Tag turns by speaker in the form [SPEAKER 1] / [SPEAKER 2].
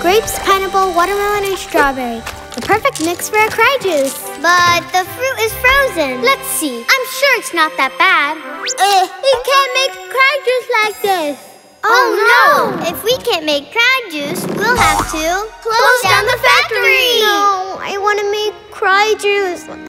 [SPEAKER 1] Grapes, pineapple, watermelon, and strawberry. The perfect mix for a cry juice.
[SPEAKER 2] But the fruit is frozen.
[SPEAKER 1] Let's see. I'm sure it's not that bad.
[SPEAKER 2] Uh, we can't make cry juice like this.
[SPEAKER 1] Oh, oh
[SPEAKER 2] no! If we can't make cry juice, we'll have to close, close down, down the factory.
[SPEAKER 1] No, I want to make cry juice.